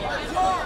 Let's!